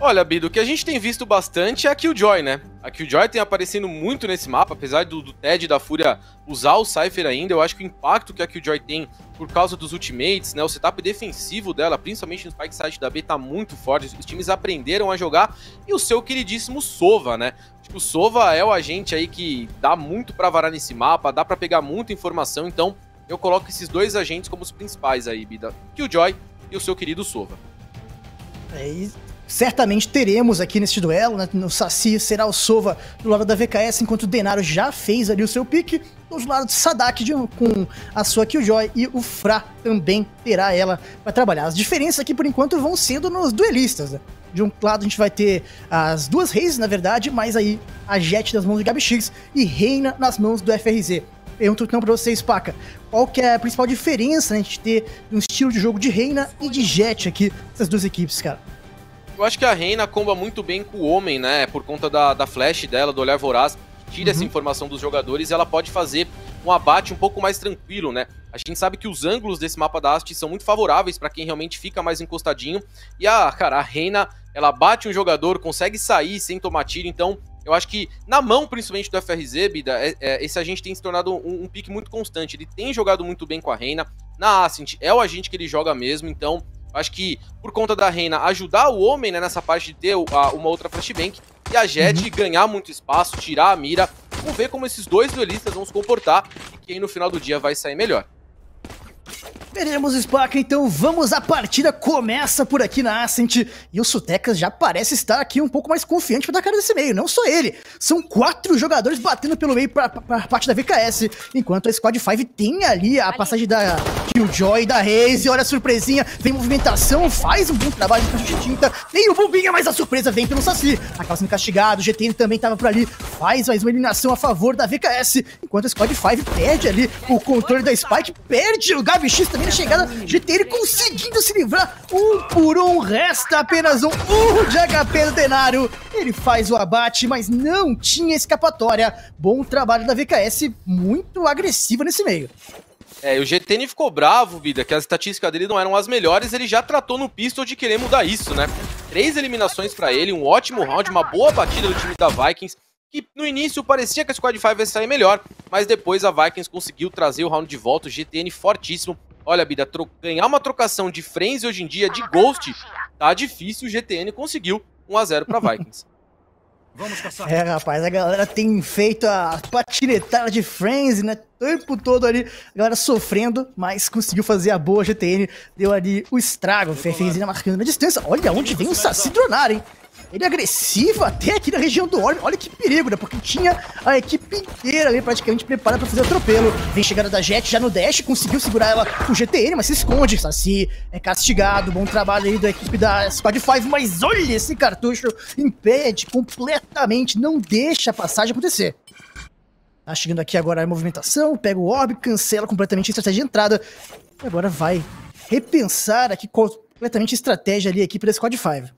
Olha, Bido, o que a gente tem visto bastante é a Killjoy, né? A Killjoy tem aparecendo muito nesse mapa, apesar do, do Ted e da Fúria usar o Cypher ainda, eu acho que o impacto que a Killjoy tem por causa dos ultimates, né? O setup defensivo dela, principalmente no Spike Side da B, tá muito forte. Os times aprenderam a jogar. E o seu queridíssimo Sova, né? Que o Sova é o agente aí que dá muito para varar nesse mapa, dá para pegar muita informação, então eu coloco esses dois agentes como os principais aí, Bida. Killjoy e o seu querido Sova. É isso certamente teremos aqui nesse duelo, né? No Saci será o Sova do lado da VKS, enquanto o Denaro já fez ali o seu pique. Do lado do Sadak de, com a sua Killjoy e o Fra também terá ela para trabalhar. As diferenças aqui por enquanto vão sendo nos duelistas, né? De um lado a gente vai ter as duas reis, na verdade, mas aí a Jet nas mãos do Gabi X e Reina nas mãos do FRZ. Pergunto então pra vocês, Paca, qual que é a principal diferença né, de ter um estilo de jogo de Reina e de Jet aqui, essas duas equipes, cara? Eu acho que a Reina comba muito bem com o homem, né? Por conta da, da flash dela, do olhar voraz, tira uhum. essa informação dos jogadores e ela pode fazer um abate um pouco mais tranquilo, né? A gente sabe que os ângulos desse mapa da Ast são muito favoráveis para quem realmente fica mais encostadinho. E a, cara, a Reina, ela bate um jogador, consegue sair sem tomar tiro, então eu acho que na mão, principalmente do FRZ, Bida, é, é, esse agente tem se tornado um, um pique muito constante. Ele tem jogado muito bem com a Reina. Na Ascent é o agente que ele joga mesmo, então Acho que por conta da Reina ajudar o homem né, nessa parte de ter a, uma outra flashbang e a Jet uhum. ganhar muito espaço, tirar a mira. Vamos ver como esses dois duelistas vão se comportar e quem no final do dia vai sair melhor. Veremos Spaca, então vamos a partida começa por aqui na Ascent e o Sutecas já parece estar aqui um pouco mais confiante para dar cara desse meio, não só ele, são quatro jogadores batendo pelo meio para a parte da VKS, enquanto a Squad 5 tem ali a passagem da Killjoy, da Raze, olha a surpresinha, vem movimentação, faz um bom trabalho de caixa de tinta, tem o Bombinha, mas a surpresa vem pelo Saci, acaba sendo castigado, o GTN também estava por ali, faz mais uma eliminação a favor da VKS, enquanto a Squad 5 perde ali o controle da Spike, perde o Gabi X também chegada de conseguindo se livrar. Um por um, resta apenas um urro de HP do Denário. Ele faz o abate, mas não tinha escapatória. Bom trabalho da VKS, muito agressiva nesse meio. É, o GTN ficou bravo, vida, que as estatísticas dele não eram as melhores, ele já tratou no pistol de querer mudar isso, né? Três eliminações para ele, um ótimo round, uma boa batida do time da Vikings, que no início parecia que a Squad 5 ia sair melhor, mas depois a Vikings conseguiu trazer o round de volta, o GTN fortíssimo, Olha, Bida, ganhar uma trocação de Frenzy hoje em dia de Ghost tá difícil. O GTN conseguiu 1x0 pra Vikings. Vamos caçar. É, rapaz, a galera tem feito a patinetada de Frenzy, né? O tempo todo ali, a galera sofrendo, mas conseguiu fazer a boa GTN, deu ali o estrago. Fez marcando na distância. Olha onde vem o Saci Dronar, hein? Ele é agressivo até aqui na região do Orbe. Olha que perigo, né? Porque tinha a equipe inteira ali praticamente preparada pra fazer o atropelo. Vem chegada da Jet já no dash, conseguiu segurar ela com o GTN, mas se esconde. Saci é castigado. Bom trabalho aí da equipe da Squad 5. Mas olha esse cartucho, impede completamente, não deixa a passagem acontecer. Tá chegando aqui agora a movimentação, pega o orb, cancela completamente a estratégia de entrada. E agora vai repensar aqui completamente a estratégia ali a equipe da Squad 5.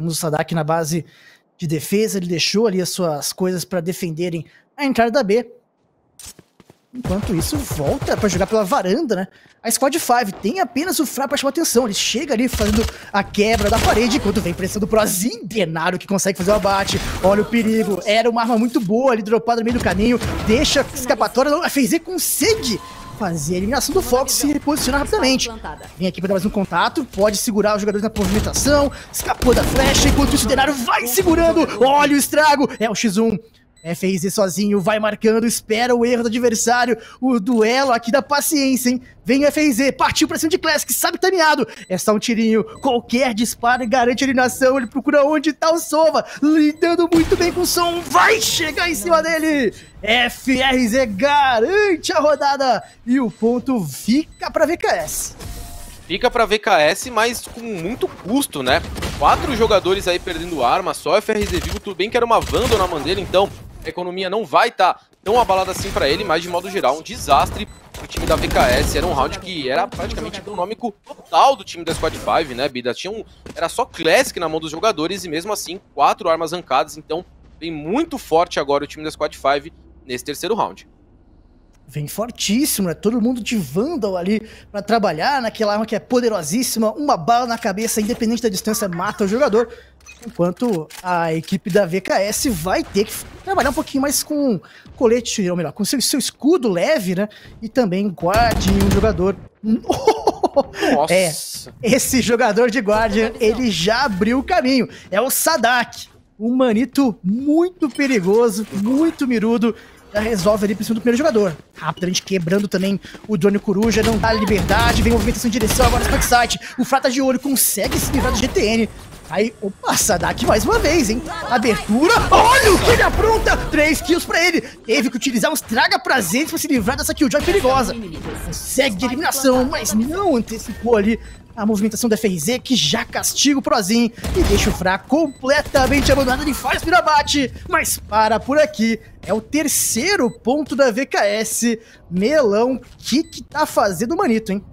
Temos o Sadak na base de defesa, ele deixou ali as suas coisas para defenderem a entrada da B. Enquanto isso, volta para jogar pela varanda, né? A Squad 5 tem apenas o Fra pra chamar atenção. Ele chega ali fazendo a quebra da parede, enquanto vem pressão do Prozinho, Denário que consegue fazer o abate. Olha o perigo. Era uma arma muito boa ali, dropada no meio do caminho. Deixa escapatória. A FZ consegue fazer a eliminação do Fox se reposicionar rapidamente. Vem aqui para dar mais um contato, pode segurar os jogadores na movimentação, escapou da flecha, enquanto isso o Denário vai segurando, olha o estrago, é o X1. FRZ sozinho, vai marcando, espera o erro do adversário, o duelo aqui da paciência, hein? Vem o FRZ, partiu pra cima de Classic, sabe que tá miado. É só um tirinho, qualquer disparo garante a eliminação, ele procura onde tá o Sova, lidando muito bem com o som, vai chegar em cima dele! FRZ garante a rodada e o ponto fica pra VKS. Fica pra VKS, mas com muito custo, né? Quatro jogadores aí perdendo arma, só FRZ vivo, tudo bem que era uma Vandal na mão dele, então a economia não vai estar tá tão abalada assim para ele, mas de modo geral, um desastre o time da VKS. Era um round que era praticamente econômico total do time da Squad 5, né, Bida? Tinha um, era só Classic na mão dos jogadores e mesmo assim, quatro armas arrancadas. Então, vem muito forte agora o time da Squad 5 nesse terceiro round. Vem fortíssimo, né? Todo mundo de Vandal ali para trabalhar naquela arma que é poderosíssima, uma bala na cabeça, independente da distância, mata o jogador. Enquanto a equipe da VKS vai ter que trabalhar um pouquinho mais com colete, ou melhor, com seu, seu escudo leve, né? E também guarde um jogador. Nossa! É, esse jogador de Guardian, ele já abriu o caminho. É o Sadak. Um manito muito perigoso, muito mirudo já resolve ali pra cima do primeiro jogador. Rapidamente quebrando também o drone Coruja, não dá liberdade, vem movimentação em direção agora no Site. O Frata de Olho consegue se livrar do GTN. Aí, opa, Sadak mais uma vez, hein? Abertura, olha o que ele apronta! Três kills pra ele. Teve que utilizar uns traga prazeres pra se livrar dessa killjoy perigosa. Consegue de eliminação, mas não antecipou ali a movimentação da FRZ que já castiga o Prozin e deixa o Fra completamente abandonado. Ele faz pirabate, mas para por aqui. É o terceiro ponto da VKS. Melão, o que, que tá fazendo o Manito, hein?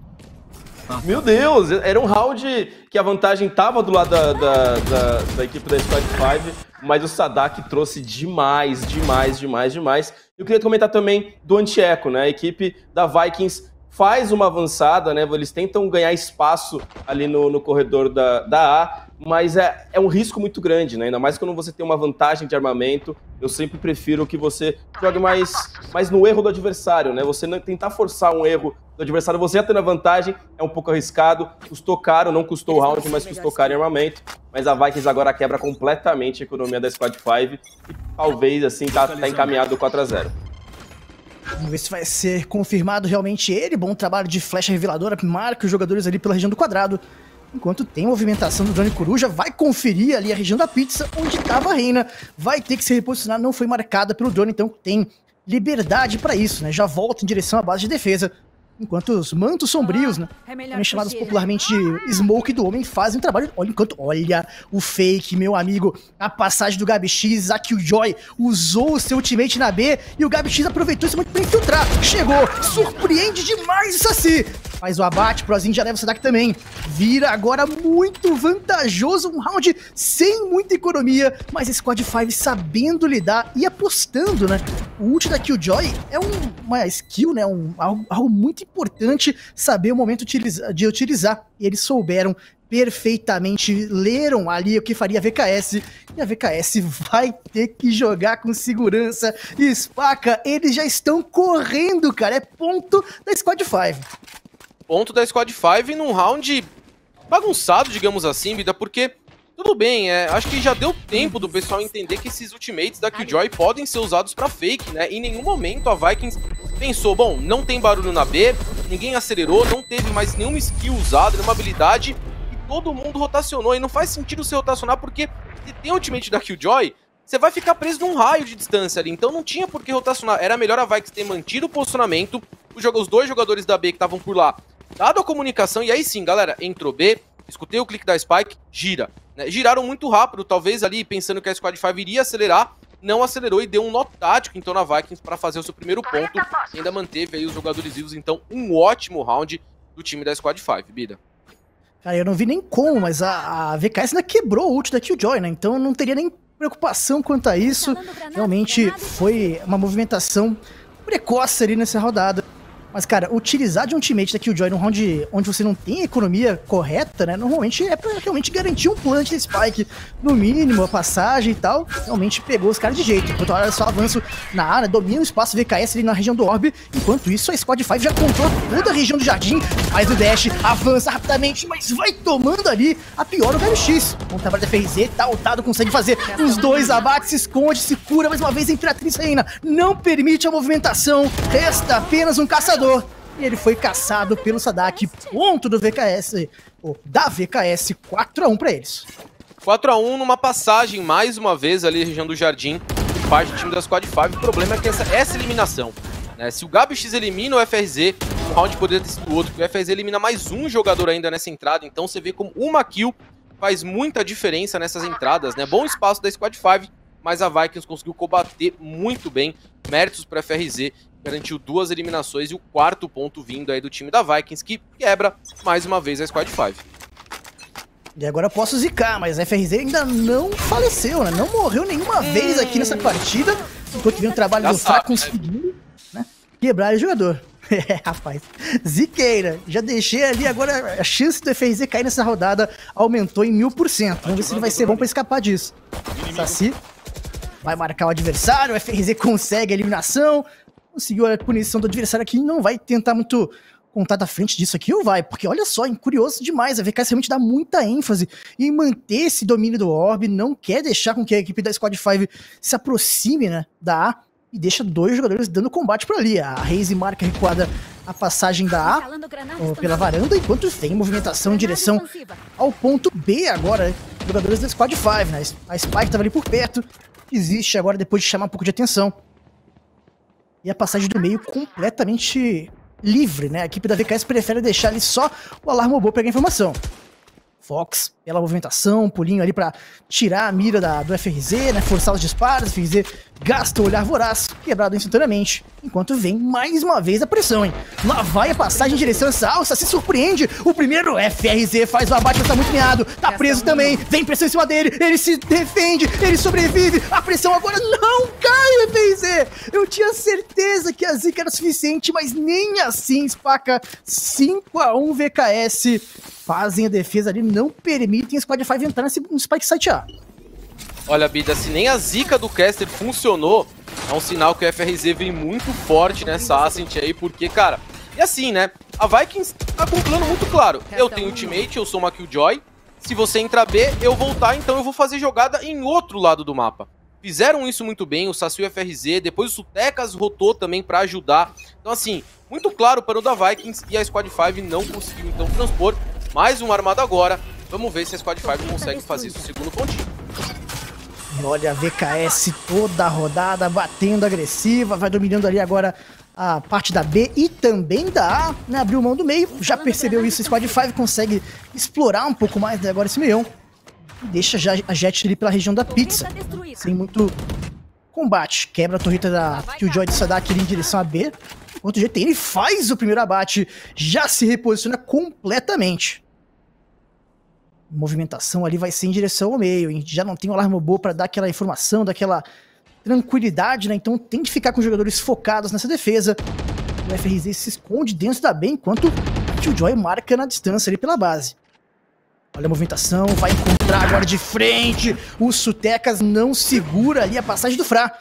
Meu Deus, era um round que a vantagem tava do lado da, da, da, da equipe da Squad 5, mas o Sadak trouxe demais, demais, demais, demais. Eu queria comentar também do Antieco, né? A equipe da Vikings faz uma avançada, né? Eles tentam ganhar espaço ali no, no corredor da, da A, mas é, é um risco muito grande, né? Ainda mais quando você tem uma vantagem de armamento. Eu sempre prefiro que você jogue mais, mais no erro do adversário, né? Você não, tentar forçar um erro do adversário, você tendo a vantagem, é um pouco arriscado. Custou caro, não custou o round, mas custou caro em armamento. Mas a Vikings agora quebra completamente a economia da Squad 5 e talvez, assim, tá, tá encaminhado 4 a 0 Vamos ver se vai ser confirmado realmente ele. Bom trabalho de flecha reveladora, marca os jogadores ali pela região do quadrado. Enquanto tem movimentação do drone coruja, vai conferir ali a região da pizza, onde estava a reina. Vai ter que se reposicionar, não foi marcada pelo drone, então tem liberdade para isso, né? Já volta em direção à base de defesa. Enquanto os mantos sombrios, né? É também chamados popularmente de Smoke do Homem, fazem um trabalho. Olha, enquanto. Olha o fake, meu amigo. A passagem do Gabi X, a Killjoy usou o seu ultimate na B e o Gabi X aproveitou isso muito pra infiltrar. Chegou, surpreende demais isso assim. Faz o abate, Prozinho já leva o Sadak também. Vira agora muito vantajoso, um round sem muita economia, mas esse Squad 5 sabendo lidar e apostando, né? O ult da Killjoy é um, uma skill, né? Um, algo, algo muito importante saber o momento de utilizar. E eles souberam perfeitamente, leram ali o que faria a VKS, e a VKS vai ter que jogar com segurança. E Spaca, eles já estão correndo, cara, é ponto da Squad 5 ponto da Squad 5 num round bagunçado, digamos assim, vida, porque tudo bem, é, acho que já deu tempo do pessoal entender que esses ultimates da Killjoy podem ser usados pra fake, né? Em nenhum momento a Vikings pensou, bom, não tem barulho na B, ninguém acelerou, não teve mais nenhuma skill usada, nenhuma habilidade, e todo mundo rotacionou. E não faz sentido você rotacionar porque se tem ultimate da Killjoy, você vai ficar preso num raio de distância ali. Então não tinha por que rotacionar. Era melhor a Vikings ter mantido o posicionamento, os dois jogadores da B que estavam por lá Dado a comunicação, e aí sim, galera, entrou B, escutei o clique da Spike, gira. Né? Giraram muito rápido, talvez ali pensando que a Squad 5 iria acelerar, não acelerou e deu um nó tático então na Vikings para fazer o seu primeiro ponto. E ainda manteve aí os jogadores vivos, então um ótimo round do time da Squad 5, Bida. Cara, eu não vi nem como, mas a, a VKS ainda quebrou o ult da Killjoy, né? Então não teria nem preocupação quanto a isso. Realmente foi uma movimentação precoce ali nessa rodada. Mas, cara, utilizar de um teammate da Killjoy num round onde você não tem economia correta, né? Normalmente é pra realmente garantir um plant de Spike. No mínimo, a passagem e tal. Realmente pegou os caras de jeito. Enquanto olha só avanço na área, domina o espaço VKS ali na região do Orb. Enquanto isso, a Squad 5 já controla toda a região do jardim. Faz o dash, avança rapidamente, mas vai tomando ali a pior o X. Bom trabalho da FRZ, tá Otado consegue fazer os dois abates, se esconde, se cura mais uma vez a Imperatriz Reina. Não permite a movimentação, resta apenas um caçador e ele foi caçado pelo Sadak. Ponto do VKS, ou da VKS, 4x1 pra eles. 4x1 numa passagem, mais uma vez, ali região do Jardim, por parte do time da Squad 5. O problema é que essa, essa eliminação, né? Se o Gabi X elimina o FRZ, o round poderia ter sido outro, porque o FRZ elimina mais um jogador ainda nessa entrada, então você vê como uma kill faz muita diferença nessas entradas, né? Bom espaço da Squad 5, mas a Vikings conseguiu combater muito bem. Méritos para FRZ, garantiu duas eliminações e o quarto ponto vindo aí do time da Vikings, que quebra mais uma vez a Squad 5. E agora eu posso zicar, mas a FRZ ainda não faleceu, né? Não morreu nenhuma vez aqui nessa partida. Enquanto vem o trabalho Já do Fá conseguindo, né? quebrar o jogador. É, rapaz. Ziqueira. Já deixei ali, agora a chance do FRZ cair nessa rodada aumentou em mil por cento. Vamos ver se ele vai ser bom pra escapar disso. Saci vai marcar o adversário, o FRZ consegue a eliminação. Conseguiu a punição do adversário aqui não vai tentar muito contar da frente disso aqui ou vai? Porque olha só, é curioso demais. A VKS realmente dá muita ênfase em manter esse domínio do Orb, não quer deixar com que a equipe da Squad 5 se aproxime né, da A e deixa dois jogadores dando combate por ali. A Reise marca recuada a passagem da A pela varanda, enquanto tem movimentação em direção ao ponto B agora. Jogadores da Squad 5, né? A Spike estava ali por perto, existe agora depois de chamar um pouco de atenção. E a passagem do meio completamente livre, né? A equipe da VKS prefere deixar ali só o alarme robô pegar informação. Fox, pela movimentação, pulinho ali para tirar a mira da, do FRZ, né? Forçar os disparos, FRZ gasta o olhar voraz, quebrado instantaneamente. Enquanto vem mais uma vez a pressão, hein? Lá vai a passagem em direção a essa alça, se surpreende. O primeiro FRZ faz o abate, tá muito meado, tá preso também. Vem pressão em cima dele, ele se defende, ele sobrevive. A pressão agora não cai, FRZ. Eu tinha certeza que a zica era suficiente, mas nem assim, Spaca. 5 a 1 VKS. Fazem a defesa ali, não permitem a Squad 5 entrar nesse Spike Site A. Olha, Bida, se nem a zica do caster funcionou, é um sinal que o FRZ vem muito forte nessa Ascent aí, porque, cara, e assim, né? A Vikings tá com um plano muito claro. Eu tenho ultimate, eu sou uma Killjoy. Se você entrar B, eu voltar, então eu vou fazer jogada em outro lado do mapa. Fizeram isso muito bem, o Saci e o FRZ, depois o Sutecas rotou também pra ajudar. Então assim, muito claro para o da Vikings e a Squad 5 não conseguiu então transpor. Mais um armado agora. Vamos ver se a Squad 5 consegue fazer isso no segundo pontinho. Olha a VKS toda a rodada, batendo agressiva, vai dominando ali agora a parte da B e também da A, né? Abriu mão do meio, já percebeu isso, o Squad 5 consegue explorar um pouco mais agora esse meião. E deixa já a Jet ali pela região da pizza, sem muito combate. Quebra a torreta da Killjoy de Sadak ali em direção a B. Enquanto o GT ele faz o primeiro abate, já se reposiciona completamente movimentação ali vai ser em direção ao meio? Já não tem o alarme robô para dar aquela informação, daquela tranquilidade, né? Então tem que ficar com os jogadores focados nessa defesa. O FRZ se esconde dentro da B, enquanto o Joy marca na distância ali pela base. Olha a movimentação, vai encontrar agora de frente. O Sutecas não segura ali a passagem do Fra.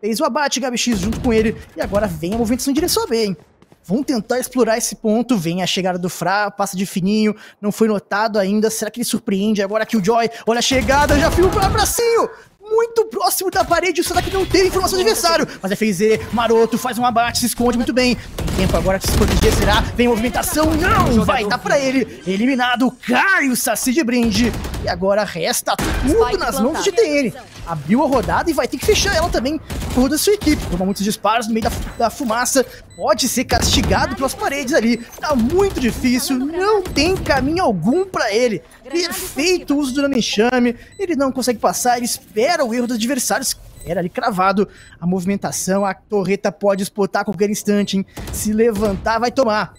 Fez o abate, Gabi X junto com ele. E agora vem a movimentação em direção a B, hein? Vão tentar explorar esse ponto. Vem a chegada do Fra, passa de fininho, não foi notado ainda. Será que ele surpreende agora que o Joy? Olha a chegada, já viu o abracinho! muito próximo da parede, o Sadak não teve informação do adversário. Mas é FZ, maroto, faz um abate, se esconde muito bem. Tem tempo agora de se proteger, será? Vem movimentação, não! Vai dar pra ele. Eliminado, cai o Saci de brinde. E agora resta tudo nas mãos do GTN. Abriu a rodada e vai ter que fechar ela também. Toda a sua equipe. Toma muitos disparos no meio da, da fumaça. Pode ser castigado pelas paredes ali. Tá muito difícil, não tem caminho algum pra ele. Perfeito uso do enxame. Ele não consegue passar, ele espera o erro dos adversários. Era ali cravado a movimentação. A torreta pode exportar a qualquer instante, hein? Se levantar, vai tomar.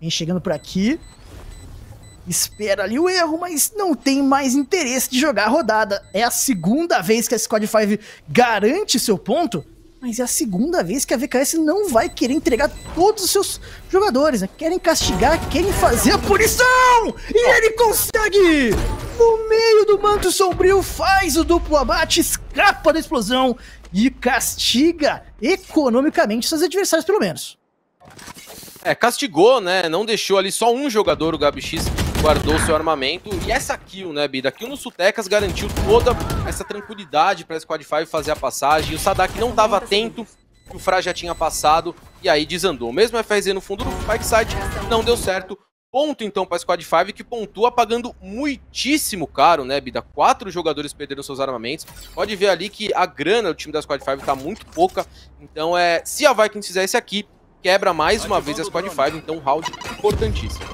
Vem chegando por aqui. Espera ali o erro, mas não tem mais interesse de jogar a rodada. É a segunda vez que a Squad 5 garante seu ponto mas é a segunda vez que a VKS não vai querer entregar todos os seus jogadores, né? Querem castigar, querem fazer a punição! E ele consegue! No meio do manto sombrio, faz o duplo abate, escapa da explosão e castiga economicamente seus adversários, pelo menos. É, castigou, né? Não deixou ali só um jogador, o Gabi X, guardou seu armamento. E essa kill, né, Bida? Kill no Sutecas garantiu toda essa tranquilidade para a Squad 5 fazer a passagem. E o Sadak não estava atento o Fra já tinha passado e aí desandou. Mesmo FRZ no fundo do bike site não deu certo. Ponto então para a Squad 5 que pontua pagando muitíssimo caro, né, Bida? Quatro jogadores perderam seus armamentos. Pode ver ali que a grana do time da Squad 5 tá muito pouca. Então, é, se a Vikings fizer esse aqui, quebra mais uma vez a Squad 5, então um round importantíssimo.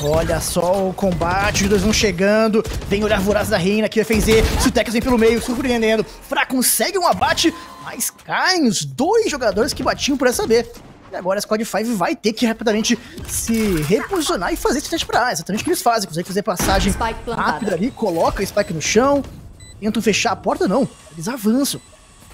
Olha só o combate, os dois vão chegando, vem olhar voraz da reina que fez Z, Sutecas vem pelo meio, surpreendendo, Fra consegue um abate, mas caem os dois jogadores que batiam por essa B. E agora a Squad 5 vai ter que rapidamente se reposicionar e fazer esse teste pra A, exatamente o que eles fazem, consegue fazer passagem rápida ali, coloca o Spike no chão, tentam fechar a porta, não, eles avançam.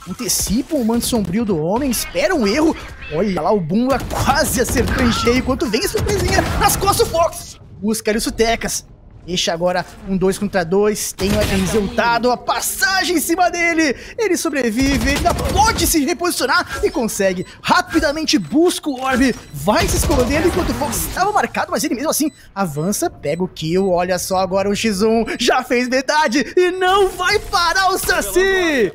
Antecipam o manto sombrio do homem, esperam um erro. Olha lá, o Bumba quase acertou em cheio, enquanto vem a surpresinha nas costas do Fox. Busca ali o Sutecas. Deixa agora um 2 contra 2. Tem o FRZ ultado. A passagem em cima dele. Ele sobrevive. Ainda pode se reposicionar e consegue. Rapidamente busca o Orb. Vai se escondendo enquanto o Fox estava marcado. Mas ele mesmo assim avança. Pega o kill. Olha só agora o X1. Já fez metade. E não vai parar o Saci.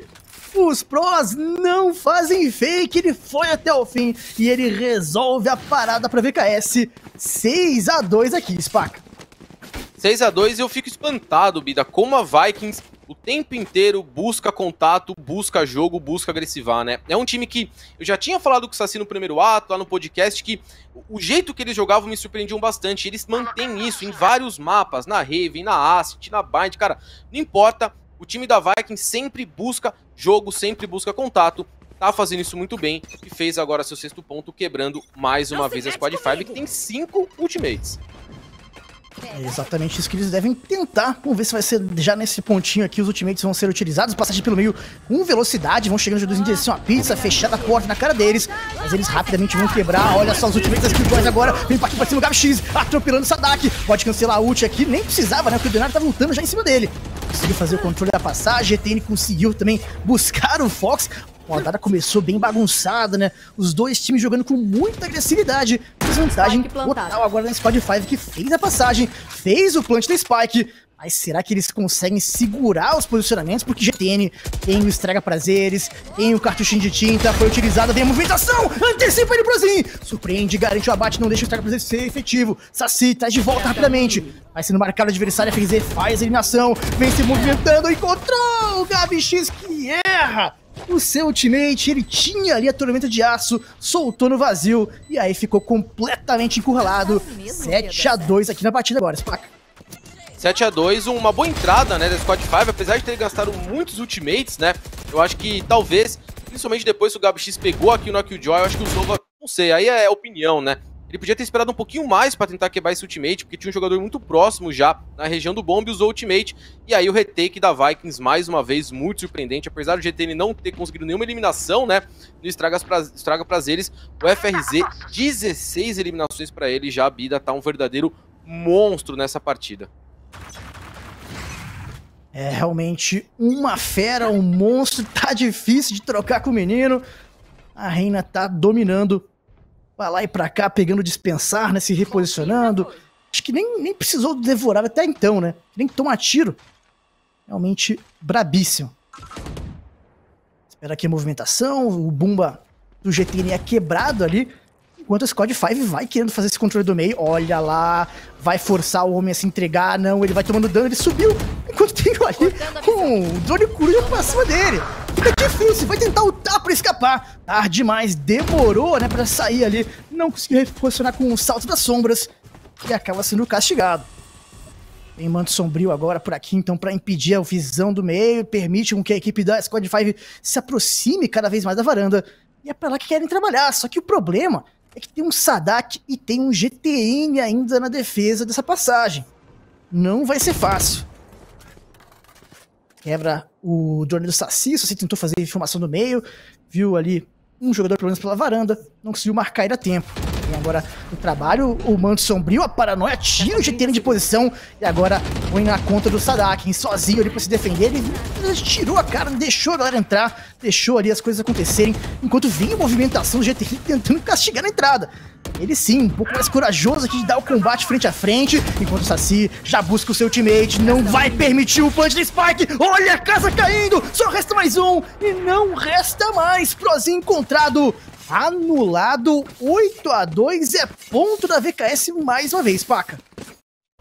Os prós não fazem fake, ele foi até o fim e ele resolve a parada para VKS. 6 a 2 aqui, Spaca. 6 a 2 eu fico espantado, Bida, como a Vikings o tempo inteiro busca contato, busca jogo, busca agressivar, né? É um time que eu já tinha falado com o Saci no primeiro ato, lá no podcast, que o jeito que eles jogavam me surpreendiam bastante. Eles mantêm isso em vários mapas, na Raven, na Ascent, na Bind, cara, não importa. O time da Vikings sempre busca jogo, sempre busca contato. Tá fazendo isso muito bem e fez agora seu sexto ponto, quebrando mais uma vez a Squad 5, que tem cinco ultimates. É exatamente isso que eles devem tentar. Vamos ver se vai ser já nesse pontinho aqui os ultimates vão ser utilizados. Passagem pelo meio com velocidade, vão chegando de em direção à pizza, fechada a porta na cara deles. Mas eles rapidamente vão quebrar. Olha só os ultimates das Killjoys agora. Vem aqui pra cima do X, atropelando o Sadak. Pode cancelar a ult aqui, nem precisava, né? Porque o Denar tá voltando já em cima dele. Conseguiu fazer o controle da passagem. GTN conseguiu também buscar o Fox. A rodada começou bem bagunçada, né? Os dois times jogando com muita agressividade. Desvantagem total agora na Squad 5 que fez a passagem, fez o plant da Spike. Mas será que eles conseguem segurar os posicionamentos? Porque GTN tem o Estraga Prazeres, tem o cartuchinho de tinta, foi utilizada, vem a movimentação, antecipa ele Brasil, surpreende, garante o abate, não deixa o Estraga Prazeres ser efetivo. Saci traz de volta rapidamente, vai sendo marcado o adversário, FZ faz a eliminação, vem se movimentando, encontrou o Gabi X que erra o seu ultimate, ele tinha ali a tormenta de aço, soltou no vazio e aí ficou completamente encurralado. 7 a 2 aqui na partida agora, Spaca. 7 a 2 uma boa entrada, né, da Squad 5, apesar de ter gastado muitos ultimates, né, eu acho que talvez, principalmente depois que o Gabi X pegou aqui no Killjoy, eu acho que o Sova, não sei, aí é opinião, né, ele podia ter esperado um pouquinho mais para tentar quebrar esse ultimate, porque tinha um jogador muito próximo já na região do bomb e usou o ultimate. E aí o retake da Vikings, mais uma vez, muito surpreendente. Apesar do GTN não ter conseguido nenhuma eliminação, né? No Estraga, pra, Estraga Prazeres, o FRZ, 16 eliminações para ele. Já a Bida tá um verdadeiro monstro nessa partida. É realmente uma fera, um monstro. Tá difícil de trocar com o menino. A Reina tá dominando Vai lá e pra cá, pegando dispensar, né? Se reposicionando. Acho que nem, nem precisou devorar até então, né? Nem tomar tiro. Realmente brabíssimo. Espera aqui a movimentação. O Bumba do GTN é quebrado ali. Enquanto o Squad 5 vai querendo fazer esse controle do meio. Olha lá. Vai forçar o homem a se entregar. Não, ele vai tomando dano. Ele subiu. Enquanto tem ali um drone coruja pra cima dele. Fica difícil, vai tentar ultar pra escapar. Tarde demais, demorou, né, pra sair ali. Não conseguiu reposicionar com o salto das sombras. E acaba sendo castigado. Tem manto sombrio agora por aqui, então, para impedir a visão do meio, permite que a equipe da Squad 5 se aproxime cada vez mais da varanda. E é pra lá que querem trabalhar. Só que o problema é que tem um Sadak e tem um GTN ainda na defesa dessa passagem. Não vai ser fácil quebra o drone do Saci, você tentou fazer informação no meio, viu ali um jogador pelo menos pela varanda, não conseguiu marcar ele a tempo. Agora o trabalho, o manto sombrio, a paranoia, tira o GTN de posição e agora põe na conta do Sadakin, sozinho ali pra se defender. Ele, tirou a cara, deixou a galera entrar, deixou ali as coisas acontecerem, enquanto vinha a movimentação do GTN tentando castigar na entrada. Ele sim, um pouco mais corajoso aqui de dar o combate frente a frente, enquanto o Saci já busca o seu ultimate, não vai permitir o punch de Spike. Olha a casa caindo, só resta mais um e não resta mais. Prozinho encontrado, anulado, 8 a 2 é ponto da VKS mais uma vez, Paca.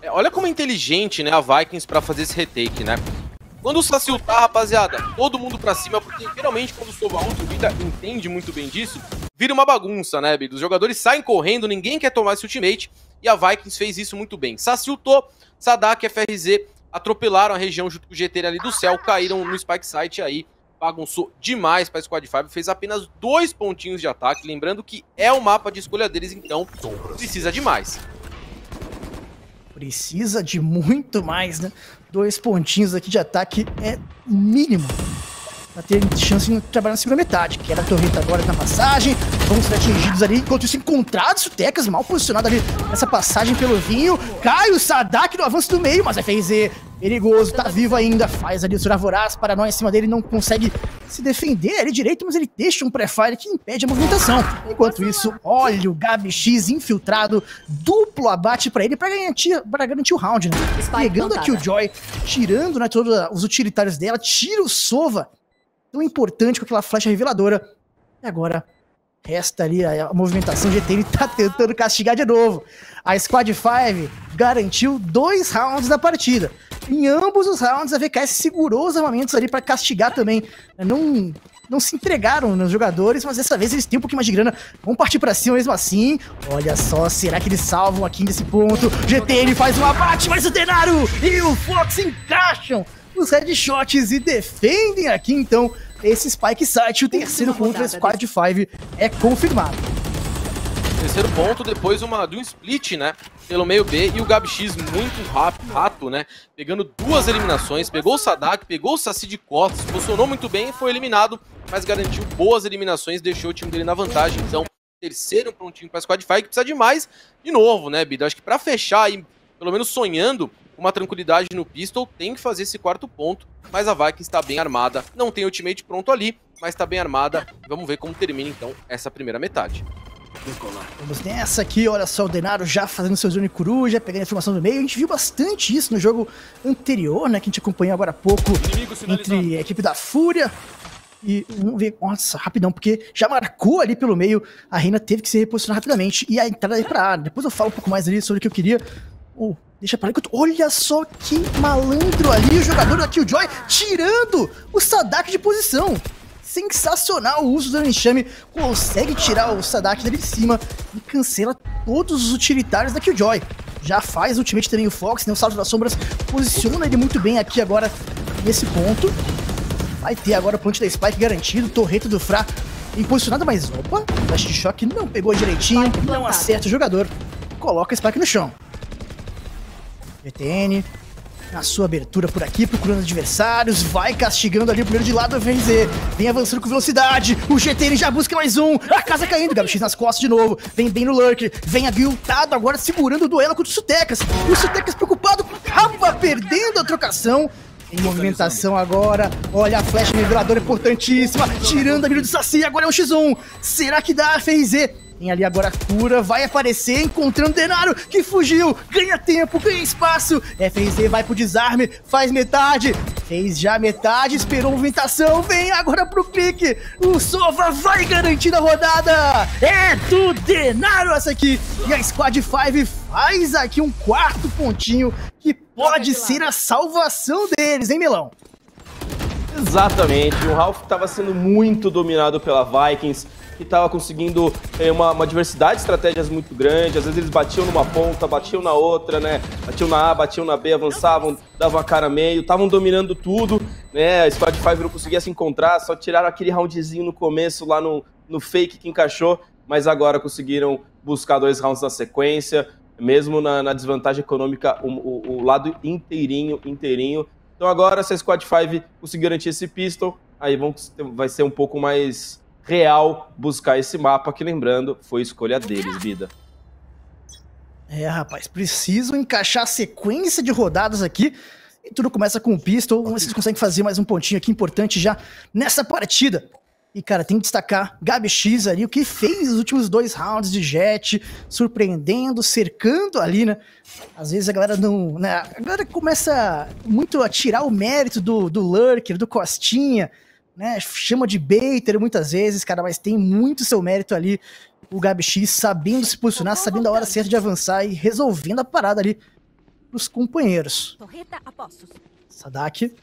É, olha como é inteligente, né, a Vikings para fazer esse retake, né? Quando o Saci ultar, rapaziada, todo mundo pra cima, porque geralmente quando o o Vida entende muito bem disso, vira uma bagunça, né, Bida? Os jogadores saem correndo, ninguém quer tomar esse ultimate, e a Vikings fez isso muito bem. Saci ultou, Sadak e FRZ atropelaram a região junto com o GT ali do céu, caíram no Spike Site aí, bagunçou demais pra Squad 5, fez apenas dois pontinhos de ataque, lembrando que é o mapa de escolha deles, então precisa de mais. Precisa de muito mais, né? Dois pontinhos aqui de ataque é mínimo. Pra ter chance de trabalhar na segunda metade. Que era a torreta agora na passagem. Vamos ser atingidos ali. Enquanto isso, encontrados o Tecas mal posicionado ali nessa passagem pelo vinho. Cai o Sadak no avanço do meio, mas a FaZe perigoso, tá vivo ainda. Faz ali o Suravoraz, paranoia em cima dele, não consegue se defender ali direito, mas ele deixa um pré-fire que impede a movimentação. Enquanto isso, olha o Gabi X infiltrado, duplo abate pra ele pra garantir, pra garantir o round, né? Pegando aqui o Joy, tirando né, todos os utilitários dela, tira o Sova tão importante com aquela flecha reveladora. E agora resta ali a, movimentação GT, ele tá tentando castigar de novo. A Squad 5 garantiu dois rounds da partida. Em ambos os rounds, a VKS segurou os armamentos ali para castigar também. Não, não se entregaram nos jogadores, mas dessa vez eles têm um pouquinho mais de grana. Vão partir para cima mesmo assim. Olha só, será que eles salvam aqui nesse ponto? GT ele faz um abate, mas o Denaro e o Fox encaixam os headshots e defendem aqui, então, esse Spike Site. O terceiro contra a Squad 5 é confirmado. Terceiro ponto, depois uma, de um split, né? Pelo meio B e o Gabi X muito rápido, rato, né? Pegando duas eliminações, pegou o Sadak, pegou o Saci de costas, funcionou muito bem, foi eliminado, mas garantiu boas eliminações, deixou o time dele na vantagem. Então, terceiro prontinho para a Squad 5, que precisa de mais de novo, né, Bida? Acho que para fechar e pelo menos sonhando, uma tranquilidade no pistol, tem que fazer esse quarto ponto, mas a Vikings está bem armada, não tem ultimate pronto ali, mas está bem armada, vamos ver como termina então essa primeira metade. Vamos nessa aqui, olha só o Denaro já fazendo seu Zone Coruja, pegando a informação do meio. A gente viu bastante isso no jogo anterior, né? Que a gente acompanhou agora há pouco entre a equipe da Fúria e vamos ver, nossa, rapidão, porque já marcou ali pelo meio, a Reina teve que se reposicionar rapidamente e a entrada aí pra área. Depois eu falo um pouco mais ali sobre o que eu queria. Oh, deixa para lá. Olha só que malandro ali, o jogador da Killjoy tirando o Sadak de posição. Sensacional o uso do enxame, consegue tirar o Sadak dali de cima e cancela todos os utilitários da Killjoy. Já faz ultimate também o Fox, né, o Salto das Sombras, posiciona ele muito bem aqui agora nesse ponto. Vai ter agora o ponte da Spike garantido, torreta do Fra posicionado, mas opa, flash de choque não pegou direitinho, não acerta o jogador, coloca a Spike no chão. GTN, na sua abertura por aqui, procurando adversários, vai castigando ali o primeiro de lado, vem Z, vem avançando com velocidade, o GTN já busca mais um, a casa caindo, Gabi X nas costas de novo, vem bem no lurk, vem aguiltado agora segurando o duelo contra o Sutecas, o Sutecas preocupado, acaba perdendo a trocação, em movimentação agora. Olha a flecha reveladora importantíssima. Tirando a mira do Saci. Agora é um X1. Será que dá? FRZ tem ali agora a cura, vai aparecer, encontrando Denaro, que fugiu, ganha tempo, ganha espaço. FRZ vai pro desarme, faz metade, fez já metade, esperou a movimentação, vem agora pro clique. O Sova vai garantir a rodada. É do Denaro essa aqui. E a Squad 5 faz aqui um quarto pontinho que pode ser a salvação deles, hein, Melão? Exatamente, o Ralph estava sendo muito dominado pela Vikings que estava conseguindo é, uma, uma, diversidade de estratégias muito grande. Às vezes eles batiam numa ponta, batiam na outra, né? Batiam na A, batiam na B, avançavam, davam a cara meio, estavam dominando tudo, né? A Squad 5 não conseguia se encontrar, só tiraram aquele roundzinho no começo lá no, no fake que encaixou, mas agora conseguiram buscar dois rounds na sequência, mesmo na, na desvantagem econômica, o, o, o, lado inteirinho, inteirinho. Então agora, se a Squad 5 conseguir garantir esse pistol, aí vão, vai ser um pouco mais real buscar esse mapa, que lembrando, foi escolha deles, vida. É, rapaz, preciso encaixar a sequência de rodadas aqui. E tudo começa com o pistol. Vamos ver se eles conseguem fazer mais um pontinho aqui importante já nessa partida. E, cara, tem que destacar Gabi X ali, o que fez os últimos dois rounds de Jet, surpreendendo, cercando ali, né? Às vezes a galera não. Né? A galera começa muito a tirar o mérito do, do Lurker, do Costinha, né? Chama de baiter muitas vezes, cara, mas tem muito seu mérito ali o Gabi X sabendo se posicionar, sabendo a hora certa de avançar e resolvendo a parada ali pros companheiros. Sadak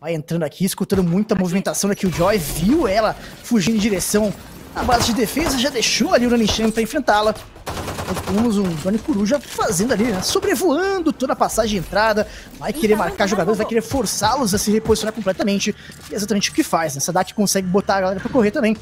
vai entrando aqui, escutando muita movimentação da Killjoy, viu ela fugindo em direção à base de defesa, já deixou ali o Nanishan pra enfrentá-la. Temos um Doni Coruja fazendo ali, né? Sobrevoando toda a passagem de entrada. Vai querer marcar jogadores, vai querer forçá-los a se reposicionar completamente. E é exatamente o que faz, né? Sadat consegue botar a galera pra correr também.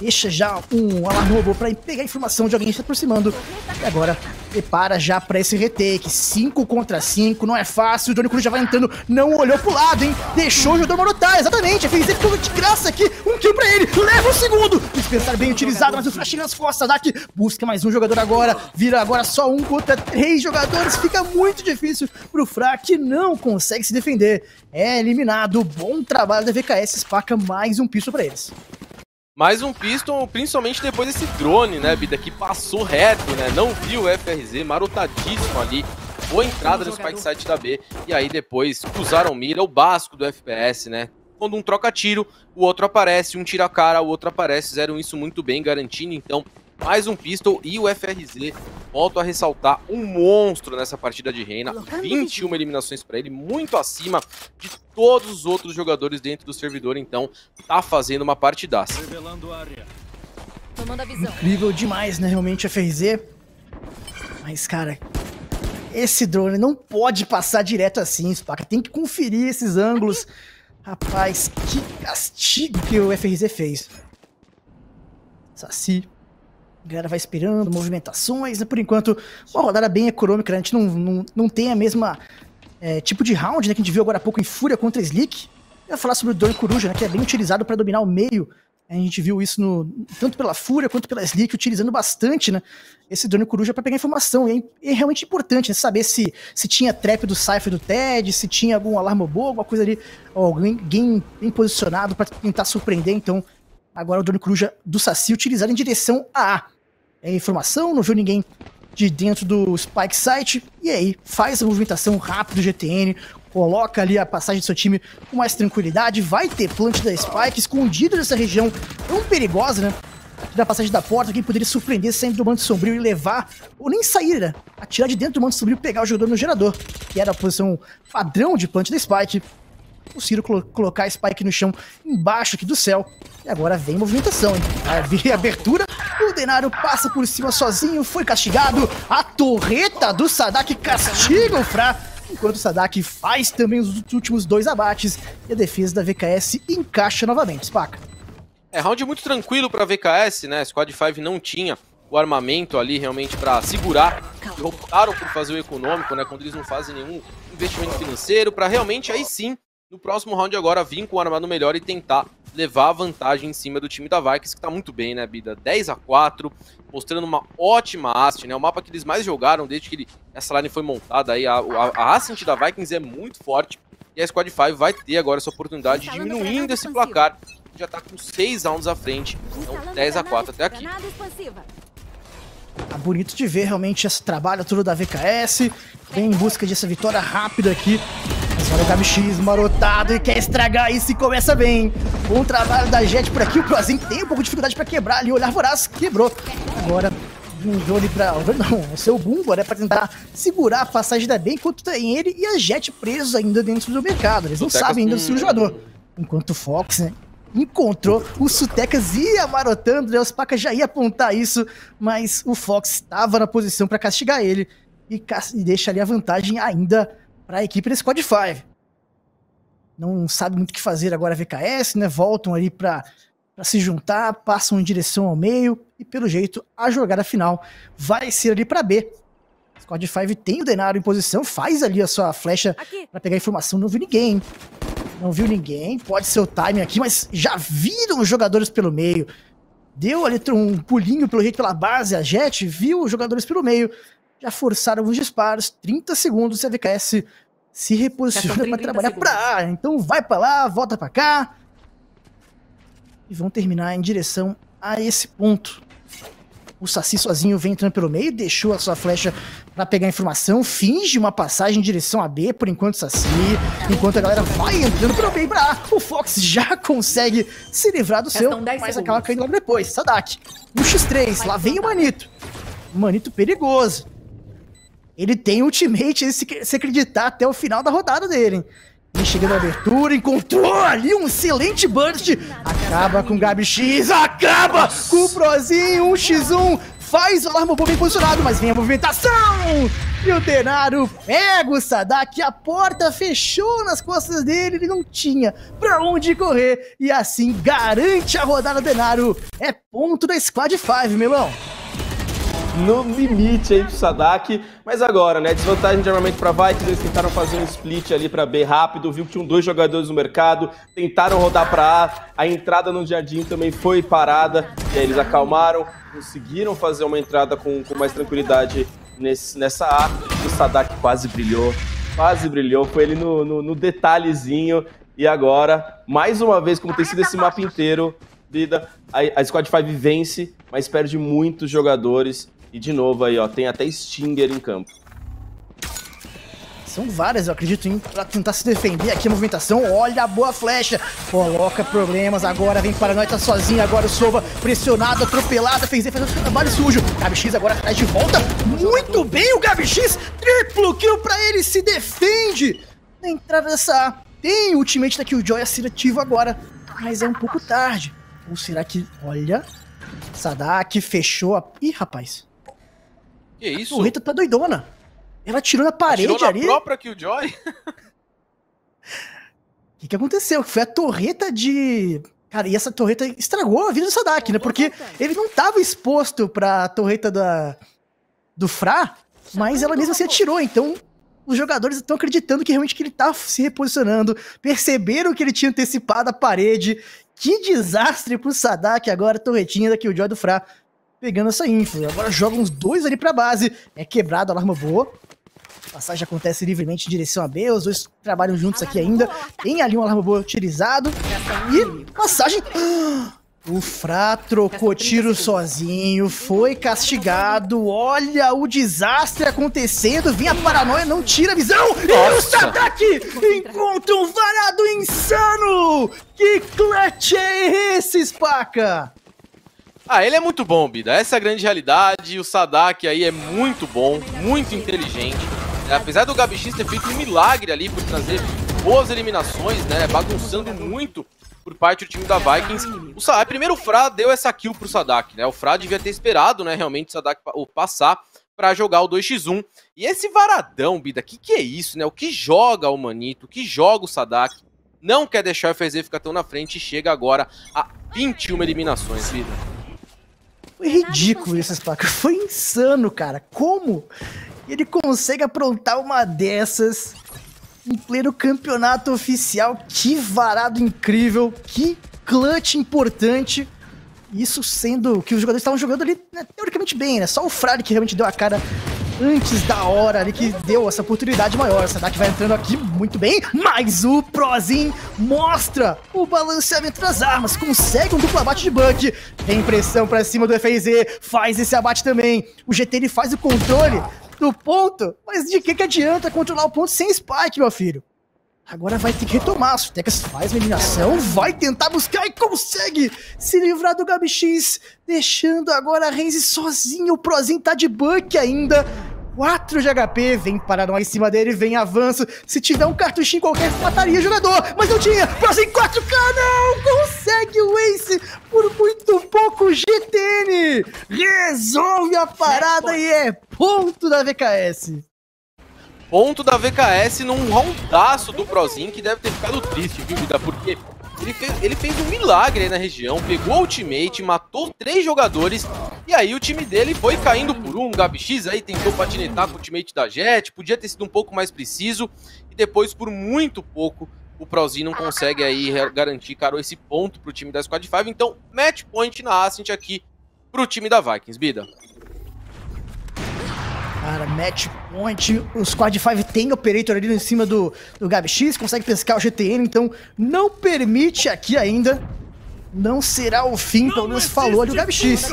Deixa já um alarme robô pra pegar a informação de alguém se aproximando. E agora prepara já pra esse retake. 5 contra 5, não é fácil. O Johnny Cruz já vai entrando, não olhou pro lado, hein? Deixou o jogador marotar, exatamente. Fez ele de graça aqui, um kill pra ele. Leva o segundo. Dispensar bem utilizado, mas o flash nas costas. Daqui busca mais um jogador agora. Vira agora só um contra três jogadores. Fica muito difícil pro Fra, que não consegue se defender. É eliminado. Bom trabalho da VKS. Espaca mais um piso pra eles. Mais um Piston, principalmente depois desse drone, né, Bida, que passou reto, né, não viu o FRZ, marotadíssimo ali, boa entrada no spike site da B, e aí depois usaram mira, o básico do FPS, né, quando um troca tiro, o outro aparece, um tira a cara, o outro aparece, fizeram isso muito bem, garantindo então mais um pistol e o FRZ, volto a ressaltar, um monstro nessa partida de Reina, 21 eliminações para ele, muito acima de todos os outros jogadores dentro do servidor, então tá fazendo uma partidaça. Incrível demais, né, realmente, FRZ. Mas, cara, esse drone não pode passar direto assim, Spaca, tem que conferir esses ângulos. Rapaz, que castigo que o FRZ fez. Saci a galera vai esperando, movimentações, né? Por enquanto, uma rodada bem econômica, né? A gente não, não, não tem a mesma é, tipo de round, né? Que a gente viu agora há pouco em Fúria contra Slick. Eu ia falar sobre o Drone Coruja, né? Que é bem utilizado para dominar o meio. A gente viu isso no, tanto pela Fúria quanto pela Slick, utilizando bastante, né? Esse Drone Coruja para pegar informação. E é, é, realmente importante né, saber se, se tinha trap do Cypher do TED, se tinha algum alarme bobo, alguma coisa ali, alguém bem posicionado para tentar surpreender. Então, agora o Drone Coruja do Saci utilizado em direção a A é, informação, não viu ninguém de dentro do Spike Site, e aí faz a movimentação rápida do GTN, coloca ali a passagem do seu time com mais tranquilidade, vai ter plant da Spike escondido nessa região tão perigosa, né? Da passagem da porta, quem poderia surpreender saindo do manto sombrio e levar, ou nem sair, né? Atirar de dentro do manto sombrio e pegar o jogador no gerador, que era a posição padrão de plant da Spike. Ciro colo colocar a Spike no chão embaixo aqui do céu. E agora vem movimentação, hein? A abertura o Denário passa por cima sozinho, foi castigado. A torreta do Sadak castiga o Fra. Enquanto o Sadak faz também os últimos dois abates. E a defesa da VKS encaixa novamente, Spaca. É, round muito tranquilo pra VKS, né? Squad 5 não tinha o armamento ali realmente para segurar. E optaram por fazer o econômico, né? Quando eles não fazem nenhum investimento financeiro, para realmente aí sim, no próximo round agora, vir com o armado melhor e tentar levar a vantagem em cima do time da Vikings, que tá muito bem, né, Bida? 10 a 4 mostrando uma ótima Ascent, né? O mapa que eles mais jogaram desde que ele, essa line foi montada aí. A, a, a Ascent da Vikings é muito forte. E a Squad 5 vai ter agora essa oportunidade de diminuindo esse placar. Já tá com 6 rounds à frente. Então 10 a 4 até aqui. Tá bonito de ver realmente esse trabalho todo da VKS. Vem em busca dessa vitória rápida aqui. Mas olha o GabX marotado e quer estragar isso e começa bem. Bom trabalho da Jet por aqui. O Prozinho tem um pouco de dificuldade pra quebrar ali. O olhar voraz quebrou. Agora um drone pra. Não, o seu Bumbo, né? Pra tentar segurar a passagem da B enquanto tem ele e a Jet presos ainda dentro do mercado. Eles não sabem ainda se o jogador. Enquanto o Fox, né? Encontrou, o Sutecas ia marotando, né? Os Pacas já ia apontar isso, mas o Fox estava na posição para castigar ele e, e deixa ali a vantagem ainda para a equipe da Squad 5. Não sabe muito o que fazer agora a VKS, né? Voltam ali para se juntar, passam em direção ao meio e pelo jeito a jogada final vai ser ali para B. Squad 5 tem o Denário em posição, faz ali a sua flecha para pegar informação, não viu ninguém. Não viu ninguém, pode ser o timing aqui, mas já viram os jogadores pelo meio. Deu ali um pulinho pelo jeito pela base, a Jet viu os jogadores pelo meio já forçaram os disparos, 30 segundos, a VKS se reposiciona para trabalhar para A. Então vai para lá, volta para cá. E vão terminar em direção a esse ponto. O Saci sozinho vem entrando pelo meio, deixou a sua flecha para pegar informação, finge uma passagem em direção a B, por enquanto Saci, enquanto a galera vai entrando pelo meio pra A, o Fox já consegue se livrar do seu, mas segundos. acaba caindo logo depois. Sadak, no X3, lá vem o Manito. Manito perigoso. Ele tem ultimate se, se acreditar até o final da rodada dele, hein? Ele chega na abertura, encontrou ali um excelente burst. Acaba com o Gabi X, acaba com o Prozinho, 1x1. Faz o alarme bem posicionado, mas vem a movimentação. E o Denaro pega o Sadak, a porta fechou nas costas dele, ele não tinha pra onde correr. E assim garante a rodada Denaro. É ponto da Squad 5, melão. No limite aí pro Sadak. Mas agora, né? Desvantagem de armamento pra Vikings, eles tentaram fazer um split ali pra B rápido, viu que tinham dois jogadores no mercado, tentaram rodar pra A, a entrada no jardim também foi parada, e aí eles acalmaram, conseguiram fazer uma entrada com, com mais tranquilidade nesse, nessa A. O Sadak quase brilhou, quase brilhou, foi ele no, no, no detalhezinho. E agora, mais uma vez, como tem sido esse mapa inteiro, vida, a, a Squad 5 vence, mas perde muitos jogadores. E de novo aí, ó, tem até Stinger em campo. São várias, eu acredito, em, pra tentar se defender aqui a movimentação. Olha a boa flecha. Coloca problemas. Agora vem Paranoia, tá sozinho. Agora o Sova pressionado, atropelado. Fez um trabalho sujo. Gabi X agora atrás de volta. Muito bem o Gabi X. Triplo kill pra ele. Se defende. Na entrada dessa Tem o ultimate da Killjoy agora. Mas é um pouco tarde. Ou será que. Olha. Sadak fechou a. Ih, rapaz. Que isso? A torreta tá doidona. Ela tirou na parede Atirou ali. na própria Killjoy? O que, que aconteceu? Foi a torreta de. Cara, e essa torreta estragou a vida do Sadak, né? Porque ele não tava exposto pra torreta da... do Fra, mas ela mesma se atirou. Então, os jogadores estão acreditando que realmente que ele tá se reposicionando, perceberam que ele tinha antecipado a parede. Que desastre pro Sadak agora, torretinha da Killjoy do Fra pegando essa info. Agora joga uns dois ali pra base. É quebrado alarma boa. Passagem acontece livremente em direção a B. Os dois trabalham juntos aqui ainda. Tem ali um alarma boa utilizado. E passagem. O Fra trocou tiro sozinho, foi castigado. Olha o desastre acontecendo. Vem a paranoia, não tira a visão. E o Sadak encontra um varado insano. Que clutch é esse, Spaca? Ah, ele é muito bom, Bida. Essa é a grande realidade. O Sadak aí é muito bom, muito inteligente. Apesar do Gabi X ter feito um milagre ali por trazer boas eliminações, né? Bagunçando muito por parte do time da Vikings. O Sa primeiro o Fra deu essa kill pro Sadak, né? O Fra devia ter esperado, né, realmente o Sadak passar para jogar o 2x1. E esse varadão, Bida, que que é isso, né? O que joga o Manito, o que joga o Sadak, não quer deixar o FZ ficar tão na frente e chega agora a 21 eliminações, Bida. Foi ridículo esse Spaca, foi insano, cara. Como ele consegue aprontar uma dessas em pleno campeonato oficial? Que varado incrível, que clutch importante. Isso sendo que os jogadores estavam jogando ali, né, teoricamente bem, né? Só o Frade que realmente deu a cara antes da hora ali que deu essa oportunidade maior. O Sadak vai entrando aqui muito bem, mas o Prozin mostra o balanceamento das armas, consegue um duplo abate de Buck, tem pressão pra cima do FZ, faz esse abate também. O GT ele faz o controle do ponto, mas de que que adianta controlar o ponto sem Spike, meu filho? Agora vai ter que retomar. Tecas faz uma eliminação, vai tentar buscar e consegue se livrar do Gabi X, deixando agora a Renzi sozinho. O Prozinho tá de buck ainda. 4 de HP, vem para nós em cima dele, vem avanço. Se tiver um cartuchinho qualquer, mataria o jogador. Mas não tinha. Prozinho 4K, não! Consegue o Ace por muito pouco. GTN resolve a parada e é ponto da VKS ponto da VKS num rondaço do Prozin, que deve ter ficado triste, viu, Vida? Porque ele fez, ele fez um milagre aí na região, pegou o ultimate, matou três jogadores, e aí o time dele foi caindo por um. O Gabi X aí tentou patinetar com o ultimate da Jet, podia ter sido um pouco mais preciso, e depois, por muito pouco, o Prozin não consegue aí garantir, cara, esse ponto pro time da Squad 5. Então, match point na Ascent aqui pro time da Vikings, Bida. Cara, match point. O Squad 5 tem Operator ali em cima do, do Gabi X, consegue pescar o GTN, então não permite aqui ainda. Não será o fim, pelo menos falou ali o Gabi X.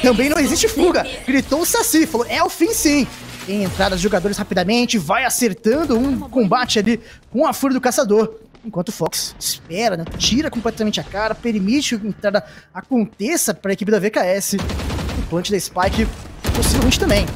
Também não existe fuga. Gritou o Saci, falou, é o fim sim. Tem entradas de jogadores rapidamente, vai acertando um combate ali com a fúria do caçador. Enquanto o Fox espera, né? Tira completamente a cara, permite que a entrada aconteça para a equipe da VKS. O plant da Spike possivelmente também.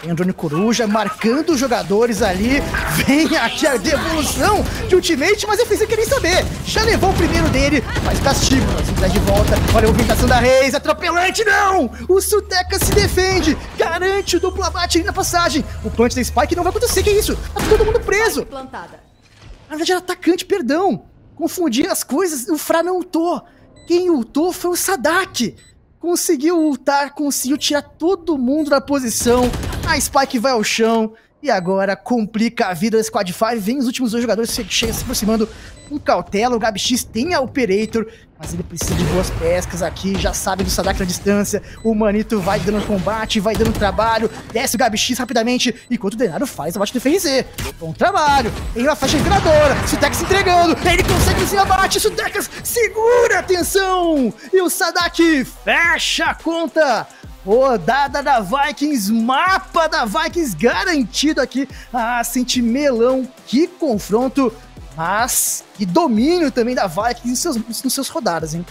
Tem o drone coruja marcando os jogadores ali. Vem aqui a devolução de ultimate, mas eu fiz sem querer saber. Já levou o primeiro dele, faz castigo. Mas traz de volta. Olha a movimentação da Reis, atropelante, não! O Suteca se defende, garante o duplo abate ali na passagem. O punch da Spike não vai acontecer, que isso? Tá todo mundo preso. Na verdade era atacante, perdão. Confundi as coisas, o Fra não ultou. Quem ultou foi o Sadak. Conseguiu ultar, conseguiu tirar todo mundo da posição. A Spike vai ao chão. E agora complica a vida da Squad 5. Vem os últimos dois jogadores chegam se aproximando com cautela. O Gabi X tem a Operator, mas ele precisa de boas pescas aqui. Já sabe do Sadak na distância. O Manito vai dando combate, vai dando trabalho. Desce o Gabi X rapidamente, enquanto o Denaro faz abate do FRZ. Bom trabalho. Tem uma faixa encanadora. Sutex se entregando. Ele consegue sim abate. Sutex segura atenção. E o Sadak fecha a conta. Rodada da Vikings, mapa da Vikings garantido aqui. Ah, sente melão, que confronto, mas que domínio também da Vikings nos seus, nos seus rodadas, hein?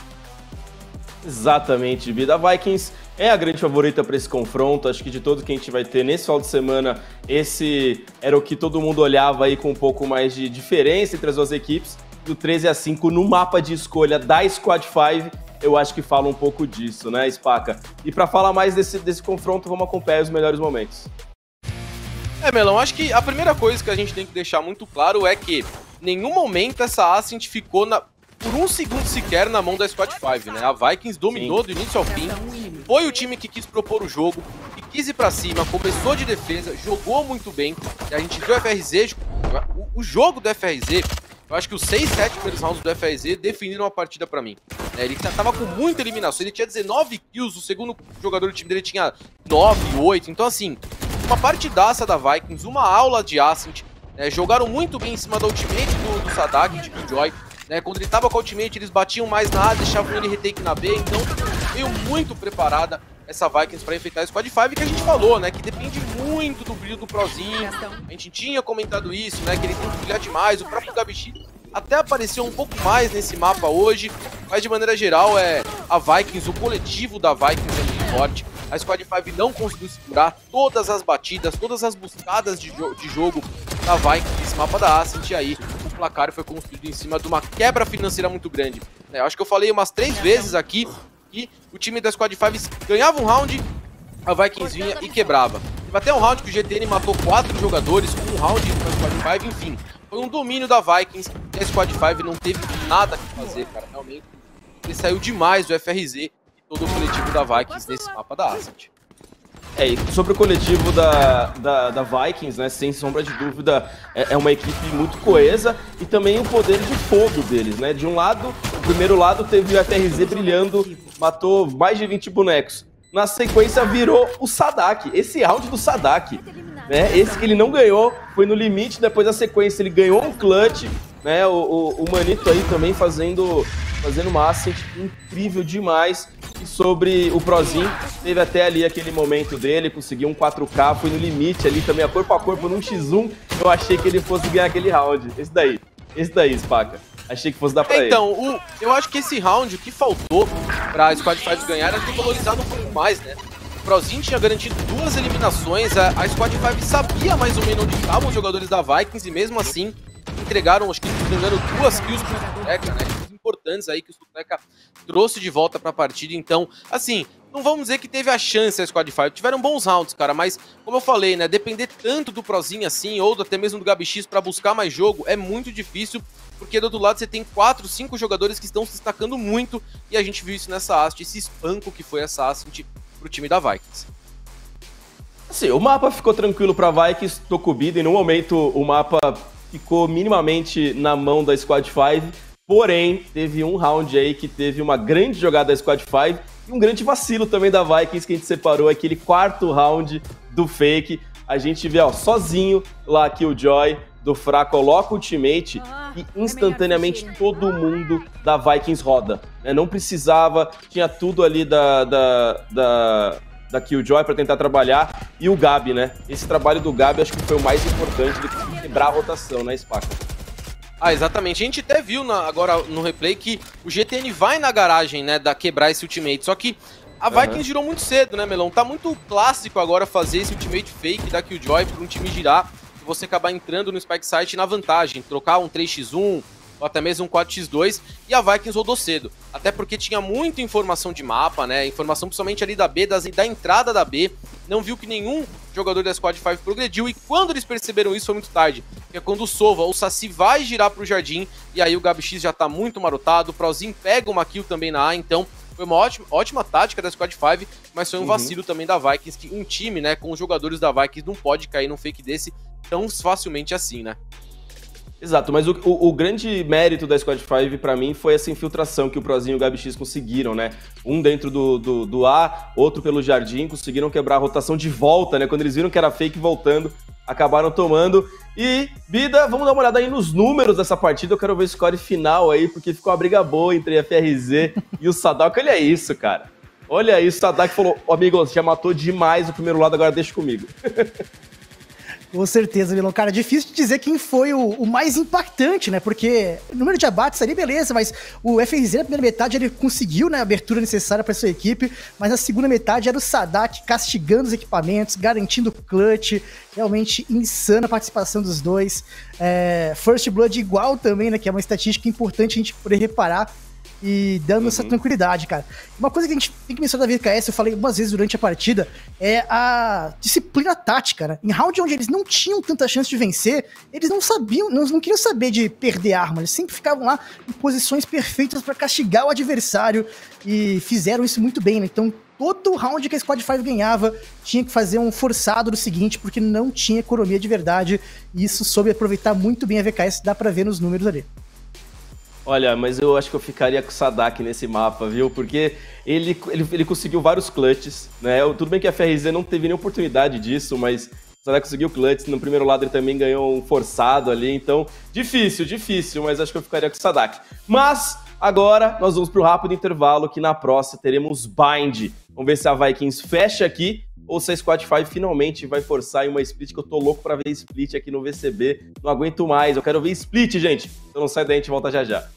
Exatamente, Vida Vikings é a grande favorita para esse confronto. Acho que de todo que a gente vai ter nesse final de semana, esse era o que todo mundo olhava aí com um pouco mais de diferença entre as duas equipes. Do 13 a 5 no mapa de escolha da Squad 5 eu acho que fala um pouco disso, né, Spaca? E para falar mais desse, desse confronto, vamos acompanhar os melhores momentos. É, Melão, acho que a primeira coisa que a gente tem que deixar muito claro é que nenhum momento essa Ascent ficou na, por um segundo sequer na mão da Squad 5, né? A Vikings dominou Sim. do início ao fim, foi o time que quis propor o jogo, que quis ir pra cima, começou de defesa, jogou muito bem, e a gente viu o FRZ, o, o jogo do FRZ eu acho que os 6, 7 primeiros rounds do FRZ definiram a partida pra mim. É, ele tava com muita eliminação, ele tinha 19 kills, o segundo jogador do time dele tinha 9, 8. Então, assim, uma partidaça da Vikings, uma aula de Ascent. É, jogaram muito bem em cima da ultimate do, do Sadak, de Killjoy. Né, quando ele tava com a ultimate, eles batiam mais na A, deixavam ele retake na B. Então, veio muito preparada essa Vikings para enfrentar a Squad 5 que a gente falou, né? Que depende muito do brilho do Prozinho. A gente tinha comentado isso, né? Que ele tem que brilhar demais. O próprio Gabichi até apareceu um pouco mais nesse mapa hoje. Mas de maneira geral, é a Vikings, o coletivo da Vikings é muito forte. A Squad 5 não conseguiu segurar todas as batidas, todas as buscadas de, jo de jogo da Vikings nesse mapa da Ascent. E aí o placar foi construído em cima de uma quebra financeira muito grande. É, acho que eu falei umas três vezes aqui que o time da Squad 5 ganhava um round, a Vikings vinha e quebrava. Teve até um round que o GTN matou quatro jogadores um round da Squad 5, enfim. Foi um domínio da Vikings e a Squad 5 não teve nada que fazer, cara, realmente. Ele saiu demais do FRZ e todo o coletivo da Vikings nesse mapa da Ascent. É, sobre o coletivo da, da, da, Vikings, né, sem sombra de dúvida, é, é, uma equipe muito coesa e também o poder de fogo deles, né? De um lado, o primeiro lado teve o FRZ brilhando, matou mais de 20 bonecos. Na sequência virou o Sadak, esse round do Sadak, né? Esse que ele não ganhou, foi no limite, depois da sequência ele ganhou um clutch, né? O, o, o Manito aí também fazendo, fazendo uma ascent incrível demais. E sobre o Prozinho, teve até ali aquele momento dele, conseguiu um 4K, foi no limite ali também, a corpo a corpo, num X1, eu achei que ele fosse ganhar aquele round. Esse daí, esse daí, Spaca. Achei que fosse dar pra então, ele. Então, o, eu acho que esse round, o que faltou pra Squad 5 ganhar era ter valorizado um pouco mais, né? O Prozinho tinha garantido duas eliminações, a, a Squad 5 sabia mais ou menos onde estavam os jogadores da Vikings e mesmo assim entregaram, acho que, engano, duas kills pro Suteca, né? Importantes aí que o Suteca trouxe de volta pra partida. Então, assim, não vamos dizer que teve a chance a Squad 5. Tiveram bons rounds, cara, mas, como eu falei, né? Depender tanto do Prozinho assim, ou até mesmo do Gabi X pra buscar mais jogo, é muito difícil. Porque do outro lado você tem quatro, cinco jogadores que estão se destacando muito. E a gente viu isso nessa Ast, esse espanco que foi essa Ascent pro time da Vikings. Assim, o mapa ficou tranquilo pra Vikings, Tokubida, e no momento o mapa ficou minimamente na mão da Squad 5. Porém, teve um round aí que teve uma grande jogada da Squad 5 e um grande vacilo também da Vikings que a gente separou, aquele quarto round do fake. A gente vê, ó, sozinho lá aqui o Joy do Fra coloca o ultimate ah, e instantaneamente todo mundo da Vikings roda. Né? Não precisava, tinha tudo ali da, da, da, da Killjoy para tentar trabalhar. E o Gabi, né? Esse trabalho do Gabi acho que foi o mais importante de quebrar a rotação, né, Spaca? Ah, exatamente. A gente até viu na, agora no replay que o GTN vai na garagem, né, da quebrar esse ultimate. Só que a Vikings uhum. girou muito cedo, né, Melão? Tá muito clássico agora fazer esse ultimate fake da Killjoy para um time girar você acabar entrando no Spike Site na vantagem. Trocar um 3x1, ou até mesmo um 4x2, e a Vikings rodou cedo. Até porque tinha muita informação de mapa, né? Informação principalmente ali da B, das, da entrada da B. Não viu que nenhum jogador da Squad 5 progrediu, e quando eles perceberam isso foi muito tarde. Que é quando o Sova, o Saci vai girar pro Jardim, e aí o Gabi X já tá muito marotado, o Prozin pega uma kill também na A, então Foi uma ótima, ótima tática da Squad 5, mas foi um uhum. vacilo também da Vikings, que um time, né, com os jogadores da Vikings não pode cair num fake desse tão facilmente assim, né? Exato, mas o, o, o, grande mérito da Squad 5 para mim foi essa infiltração que o Prozinho e o Gabi X conseguiram, né? Um dentro do, do, do, A, outro pelo Jardim, conseguiram quebrar a rotação de volta, né? Quando eles viram que era fake voltando, acabaram tomando. E, Bida, vamos dar uma olhada aí nos números dessa partida. Eu quero ver o score final aí, porque ficou uma briga boa entre a FRZ e o Sadak. Olha isso, cara. Olha isso, o Sadak falou: oh, amigo, você já matou demais o primeiro lado, agora deixa comigo. Com certeza, Milão. Cara, difícil de dizer quem foi o, o, mais impactante, né? Porque o número de abates ali, beleza, mas o FRZ na primeira metade ele conseguiu né, a abertura necessária para sua equipe, mas na segunda metade era o Sadak castigando os equipamentos, garantindo clutch. Realmente insana a participação dos dois. É, First Blood igual também, né? Que é uma estatística importante a gente poder reparar e dando uhum. essa tranquilidade, cara. Uma coisa que a gente tem que mencionar da VKS, eu falei algumas vezes durante a partida, é a disciplina tática, né? Em round onde eles não tinham tanta chance de vencer, eles não sabiam, não, não queriam saber de perder arma, eles sempre ficavam lá em posições perfeitas para castigar o adversário e fizeram isso muito bem, né? Então, todo round que a Squad 5 ganhava tinha que fazer um forçado do seguinte, porque não tinha economia de verdade, e isso soube aproveitar muito bem a VKS, dá pra ver nos números ali. Olha, mas eu acho que eu ficaria com o Sadak nesse mapa, viu? Porque ele, ele, ele conseguiu vários clutches, né? Tudo bem que a FRZ não teve nem oportunidade disso, mas Sadak conseguiu clutches. No primeiro lado ele também ganhou um forçado ali, então difícil, difícil, mas acho que eu ficaria com o Sadak. Mas agora nós vamos para o rápido intervalo, que na próxima teremos Bind. Vamos ver se a Vikings fecha aqui ou se a Squad 5 finalmente vai forçar uma split, que eu tô louco para ver split aqui no VCB. Não aguento mais, eu quero ver split, gente. Então não sai daí, a gente volta já já.